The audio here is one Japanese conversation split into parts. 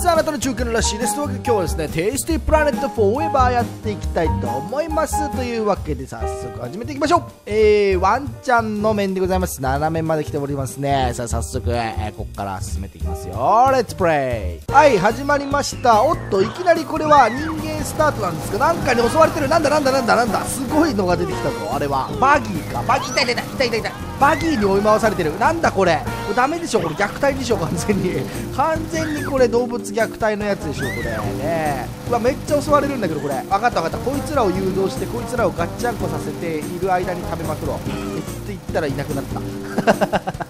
さああなたの中継のらしいです。というわけで今日はですね Tasty Planet Forever やっていきたいと思いますというわけで早速始めていきましょう。えー、ワンちゃんの面でございます。7面まで来ておりますね。さあ早速、えー、ここから進めていきますよ。 Let's play はい始まりました。おっといきなりこれは人間スタートなんですがなんかに襲われてる。なんだなんだなんだなんだ。すごいのが出てきたぞ。あれはバギーか。バギー痛い痛い痛い痛い痛い。バギーに追い回されてる。なんだこれ。これダメでしょこれ。虐待でしょ完全に。完全にこれ動物虐待のやつでしょこれ。ねうわめっちゃ襲われるんだけどこれ。分かった分かった。こいつらを誘導してこいつらをガッチャンコさせている間に食べまくろう。って言ったらいなくなった。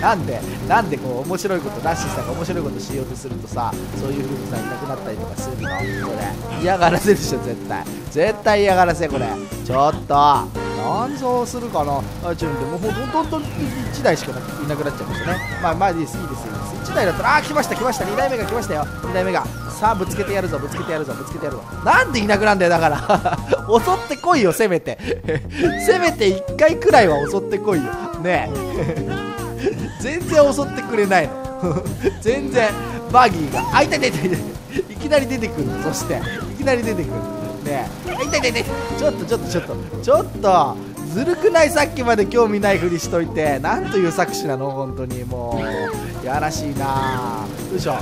なんでなんでこう面白いことラッシーさんが面白いことしようとするとさそういう風にさいなくなったりとかするの？これ嫌がらせでしょ絶対。絶対嫌がらせこれ。ちょっと何層するかな？あちょっともうほんとん1台しかいなくなっちゃいましたね。まあまあいいですいいですいいです。1台だったらあ来ました来ました。2台目が来ましたよ。2台目が。さあぶつけてやるぞぶつけてやるぞぶつけてやるぞ。なんでいなくなんだよだから。襲ってこいよせめて。せめて1回くらいは襲ってこいよ。ねえ。全然襲ってくれないの。全然バギーがあいたいたいたい。いきなり出てくるそしていきなり出てくるねえ。痛い痛い痛い。ちょっとちょっとちょっと。ちょっとずるくないさっきまで興味ないふりしといて。なんという作詞なの？本当に。もうやらしいな。よいしょ。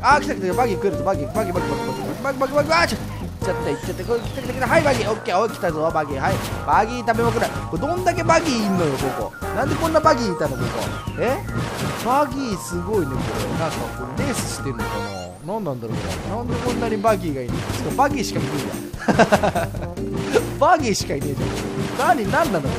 あ来た来たバギー来るぞ。バギー。バギーバギーバギーバギーバギーバギーあちょっちゃっていっちゃってこれ来た来た来たはいバギー。オッケーお来たぞバギー。はい。バギー食べまくる。これどんだけバギーいんのよここ。なんでこんなバギーいたのここ。え？バギーすごいねこれ。なんかこれレースしてんのかな。何なんだろうこれなんでこんなにバギーがいいの？しかもバギーしかいねえじゃんバギーしかいねえじゃん。何何なんだろう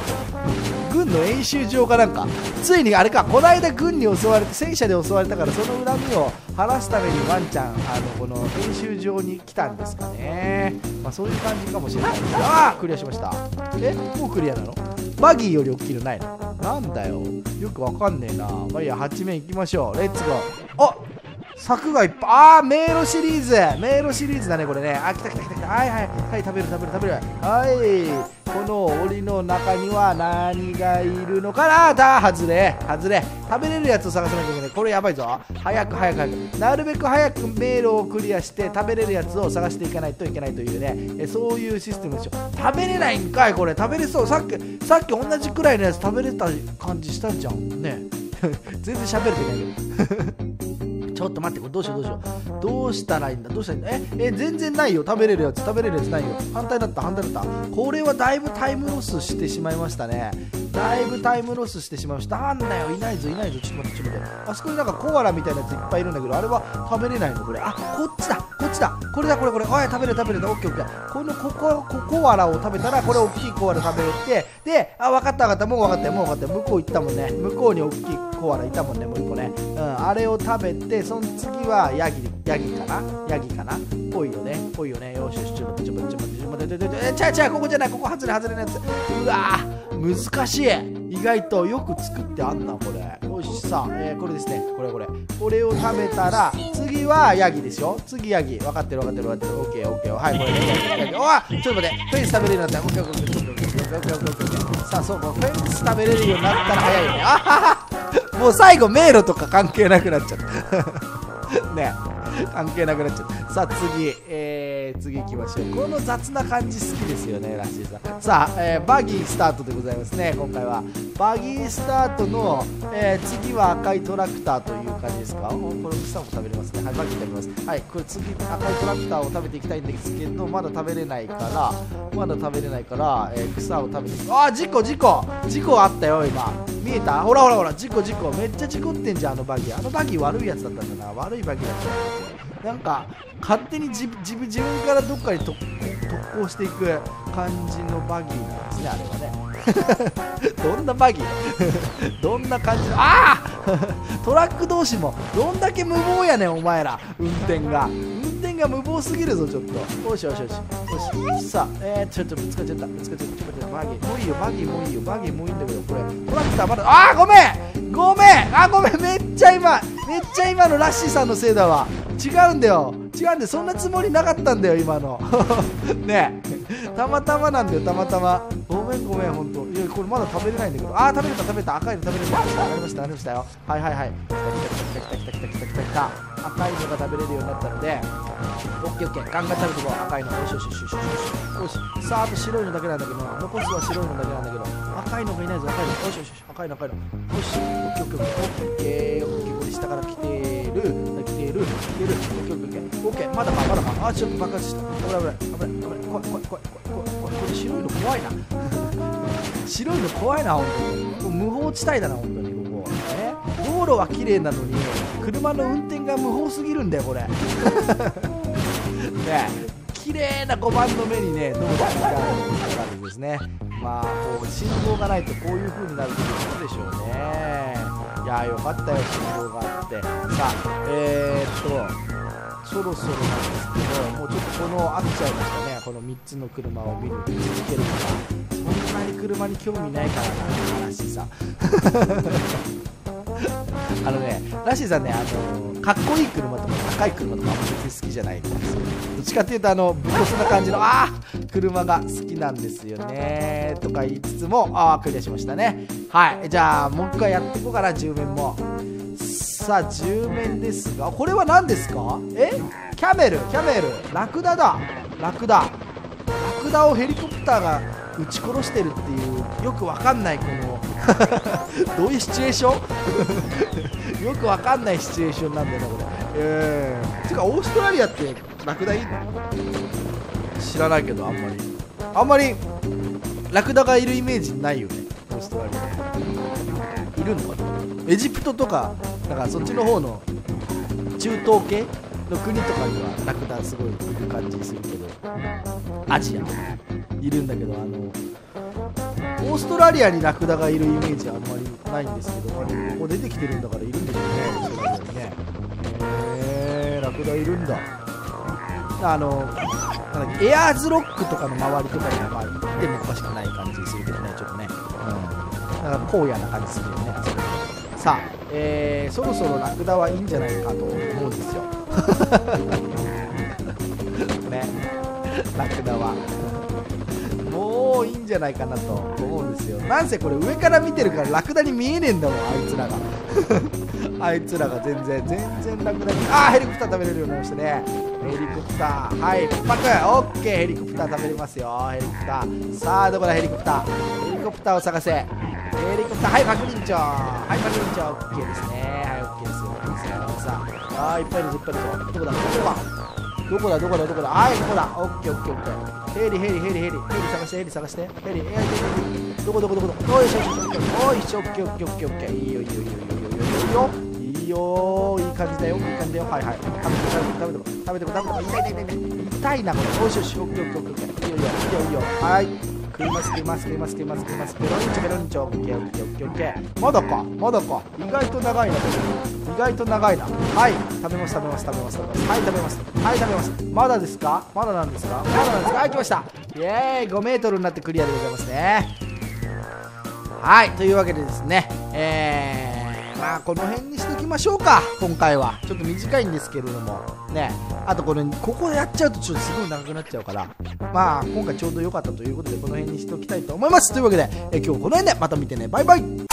軍の演習場かなんか。ついにあれかこの間軍に襲われて戦車で襲われたからその恨みを晴らすためにワンちゃんあのこの演習場に来たんですかね。まあそういう感じかもしれない。ああクリアしました。えもうクリアなの？バギーより大きいのないの？なんだよ。よくわかんねえな。まあいいや8面行きましょう。レッツゴー。あ柵がいっぱいああ迷路シリーズ。迷路シリーズだねこれね。あ来た来た来た来た。はいはい。はい食べる食べる食べる。はい。この檻の中には何がいるのかな？だ外れ外れ。食べれるやつを探さなきゃいけない。これやばいぞ。早く早く早く。なるべく早く迷路をクリアして食べれるやつを探していかないといけないというね。えそういうシステムでしょ食べれないんかいこれ。食べれそう。さっきさっき同じくらいのやつ食べれた感じしたじゃん。ね。全然喋れてないけどちょっと待って、これどうしようどうしよう。どうしたらいいんだ？どうしたらいいんだ？え、え、全然ないよ。食べれるやつ、食べれるやつないよ。反対だった、反対だった。これはだいぶタイムロスしてしまいましたね。だいぶタイムロスしてしまいました。なんだよ、いないぞ、いないぞ。ちょっと待って、ちょっと待って。あそこになんかコアラみたいなやついっぱいいるんだけど、あれは食べれないの？これ。あ、こっちだ、っちだ。これだ、これ、これ。おい、食べる、食べる。オッケー、オッケー。このここ、こコアラを食べたら、これ大きいコアラ食べれて、で、あ、分かった分かった、もう分かった、もう分かった。向こう行ったもんね。向こうに大きいコアラいたもんね、もう一個ね。うん、あれを食べて、その次は、ヤギヤギかな？ヤギかな？ぽいよねぽいよねよしよしちょっと待ってちょっと待ってちょっと待ってちょっと待ってえちゃうちゃうここじゃないここ外れ外れのやつうわ難しい意外とよく作ってあんなこれよしさ、えー、これですね。これこれ。これを食べたら次はヤギですよ。次ヤギ。分かってる分かってる分かってる。オッケーオッケー。はいこれね。ヤギおわちょっと待って。フェンス食べれるようになった。オッケーオッケーオッケーオッケーオッケーオッケーオッケーオッケー。さあそうか。フェンス食べれるようになったら早いね。あはは。もう最後迷路とか関係なくなっちゃった。ね。関係なくなっちゃった。さあ次。えー、次行きましょう。この雑な感じ好きですよねらしいさん。さあ、えー、バギースタートでございますね。今回は。バギースタートの、えー、次は赤いトラクターという感じですか？これ草も食べれますね。はいバギー食べます。はいこれ次赤いトラクターを食べていきたいんですけどまだ食べれないからまだ食べれないから、え、草を食べてああ事故事故。事故あったよ今。見えた？ほらほらほら。事故事故。めっちゃ事故ってんじゃんあのバギー。あのバギー悪いやつだったんだな。悪いバギーだった。んだなんか勝手に自自分自分からどっかに特攻していく感じのバギーなんですねあれはね。どんなバギー？どんな感じの？ああ トラック同士もどんだけ無謀やねんお前ら。運転が。運転が無謀すぎるぞちょっと。よしよしよし。よし。さあえー、ちょっとぶつかっちゃった。ぶつかっちゃった。ちょっと待ってバギーもういいよバギーもういいよ。バギーもういいんだけどこれ。トラックターまだああごめん！ごめん。あごめん。めっちゃ今めっちゃ今のラッシーさんのせいだわ。違うんだよ。違うんだよ。そんなつもりなかったんだよ今の。ねたまたまなんだよたまたま。めんごめん本当。いやこれまだ食べれないんだけど。ああ食べれた食べれた。赤いの食べれた。ありましたありましたありましたよ。はいはいはい。来た来た来た来た来た来た来た来た赤いのが食べれるようになったので。オッケーオッケー。ガンガン食べてこう。赤いの。よしよしよしよしよしよし。さああと白いのだけなんだけど。残すは白いのだけなんだけど。赤いのがいないぞ赤いの。よしよしよし赤いの赤いの。よし。オッケーオッケーオッケー。オッケーオッケーこれ下から来てる。来てる。来てる。オッケーオッケーオッケー。まだかまだか。あちょっと爆発した。危ない危ない。危ない。危ない怖い。怖い怖い怖い怖い。白いの怖いな。白いの怖いな本当に。無法地帯だな本当にここね道路は綺麗なのに車の運転が無法すぎるんだよこれ。ね綺麗な5番の目にね道路があるんですね。まあこう信号がないとこういう風になることするでしょうね。いやよかったよ信号があって。さあえー、っとそろそろなんですけどもうちょっとこの飽きちゃいましたね。この3つの車を見る見続けるのがそんなに車に興味ないからな話さ あのねラッシーさんねあのかっこいい車とか高い車とかあんまり好きじゃないんですよ。どっちかっていうとあの武骨な感じのあー車が好きなんですよね。とか言いつつもああクリアしましたね。はい。じゃあもう一回やっていこうかな10面も。さ10面ですがこれは何ですか？え？キャメル。キャメル。ラクダだ。ラクダ。ラクダをヘリコプターが撃ち殺してるっていうよくわかんないこの どういうシチュエーション？よくわかんないシチュエーションなんだよなこれ。えー、てかオーストラリアってラクダいい？の知らないけどあんまり。あんまりラクダがいるイメージないよねオーストラリア。いるのかな？エジプトとかだからそっちの方の中東系の国とかにはラクダすごいいる感じするけどアジアいるんだけどあのオーストラリアにラクダがいるイメージはあんまりないんですけど、ここ出てきてるんだからいるんでしょうねオーストラリアにね。へえー、ラクダいるんだ。あのなんだっけエアーズロックとかの周りとかにはまあ行ってもおかしくない感じするけどねちょっとね。うん。だから荒野な感じするよねさあ、えー、そろそろラクダはいいんじゃないかと思うんですよ。ね。ラクダは。もういいんじゃないかなと思うんですよ。なんせこれ上から見てるからラクダに見えねえんだもんあいつらが。あいつらが全然全然ラクダに。あーヘリコプター食べれるようになりましたね。ヘリコプター。はいパクオッケーヘリコプター食べれますよヘリコプター。さあどこだヘリコプター。ヘリコプターを探せ。ヘリコプターはい。パクリンチョはい。パクリンチョオッケーですねはい。オッケーですよオッケーですよさああい。っぱい。い。るぞい。っぱい。い。るぞどこだどこだどこだどこだどこだはい。ここだオッケーオッケーオッケーヘリヘリヘリヘリヘリ探してヘリ探してヘリヘリヘリどこどこどこどこおい。しょよしおい。しょオッケーオッケーオッケーオッケーい。い。よい。い。よい。い。よい。い。よい。い。よい。い。よい。い。感じだよい。い。感じだよはい。はい。食べても食べても食べても食べて食べて痛い。痛い。痛い。痛い。なこれおい。しょよしオッケーオッケーオッケーい。い。よい。い。よい。い。よはい。食います食います食います食います食いますペロンチョペロンチョオッケーオッケーオッケーオッケーまだかまだか意外と長いなこれ意外と長いなはい食べます食べます食べます食べますはい食べますはい食べますまだですかまだなんですかまだなんですかはい来ましたイエーイ5メートルになってクリアでございますねはいというわけでですねえー、まあこの辺にしときましょうか。今回は。ちょっと短いんですけれども。ね。あとこれここやっちゃうとちょっとすごい長くなっちゃうから。まあ今回ちょうど良かったということでこの辺にしておきたいと思います。というわけで、え今日この辺でまた見てね。バイバイ。